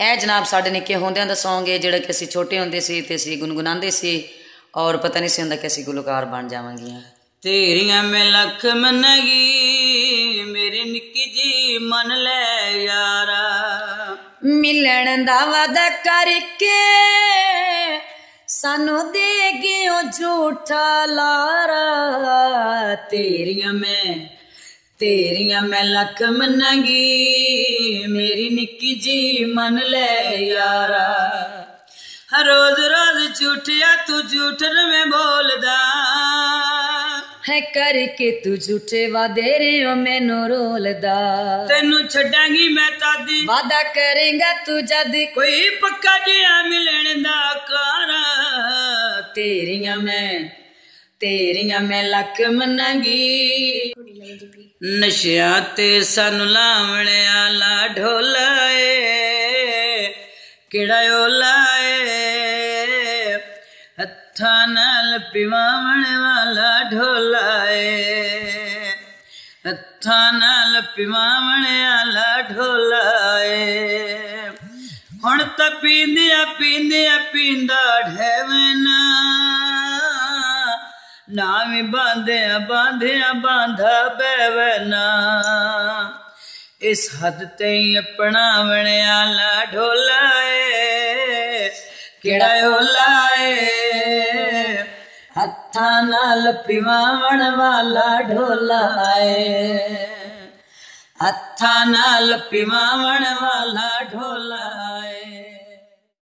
ਇਹ ਜਨਾਬ ਸਾਡੇ ਨਿੱਕੇ ਹੁੰਦਿਆਂ ਦਾ Song ਹੈ ਜਿਹੜਾ ਕਿ ਅਸੀਂ ਛੋਟੇ ਹੁੰਦੇ ਸੀ ਤੇ ਅਸੀਂ ਗੁੰਗੁਨਾਉਂਦੇ ਸੀ ਔਰ ਪਤਾ ਨਹੀਂ ਸੀ ਹੁੰਦਾ ਕਿ ਅਸੀਂ ਗੁਲਕਾਰ ਬਣ ਜਾਵਾਂਗੀਆਂ ਤੇਰੀਆਂ ਮੈਂ ਲੱਖ ਮੰਨਗੀ ਮੇਰੇ ਨਿੱਕੀ ਜੀ ਮੰਨ ਲੈ ਯਾਰਾ ਮਿਲਣ ਦਾ ਵਾਦਾ ਕਰਕੇ ਸਾਨੂੰ ਦੇ ਗਿਓ ਝੂਠਾ ਲਾਰਾ ਤੇਰੀਆਂ ਮੈਂ ਤੇਰੀਆਂ ਮੈਂ ਲੱਖ ਮੰਨਾਂਗੀ ਮੇਰੀ ਨਿੱਕੀ ਜੀ ਮੰਨ ਲੈ ਯਾਰਾ। ਹਰ ਰੋਜ਼ ਰੋਜ਼ ਝੂਠਿਆ ਤੂੰ ਝੂਠ ਰਵੇਂ ਬੋਲਦਾ। ਹੈ ਕਰਕੇ ਤੂੰ ਝੂਠੇ ਵਾਦੇ ਰਿਓ ਮੈਨੂੰ ਰੋਲਦਾ। ਤੈਨੂੰ ਛੱਡਾਂਗੀ ਮੈਂ ਤਾਦੀ ਵਾਦਾ ਕਰੇਗਾ ਤੂੰ ਜਦ। ਕੋਈ ਪੱਕਾ ਜਿਹਾ ਮਿਲਣ ਦਾ ਕਾਰਾ ਤੇਰੀਆਂ ਮੈਂ ਤੇਰੀਆਂ ਮੈਂ ਲੱਖ ਮੰਨਾਂਗੀ। ਨਸ਼ਿਆਂ ਤੇ ਸਾਨੂੰ ਲਾਵਣਿਆ ਲਾ ਢੋਲਾਏ ਕਿਹੜਾ ਓਲਾਏ ਹੱਥਾਂ ਨਾਲ ਪਿਵਾਵਣ ਵਾਲਾ ਢੋਲਾਏ ਹੱਥਾਂ ਨਾਲ ਪਿਵਾਵਣ ਵਾਲਾ ਢੋਲਾਏ ਹੁਣ ਤਾਂ ਪੀਂਦਿਆ ਪੀਂਦਿਆ ਪੀਂਦਾ ਢੈਵਨਾ नाम बांधे बांधे, बांधा बैवना। इस हद ते अपना बने आला ढोलाए किड़ा ढोलाए हथा नाल पिवावण वाला ढोलाए हथा नाल पिवावण वाला ढोलाए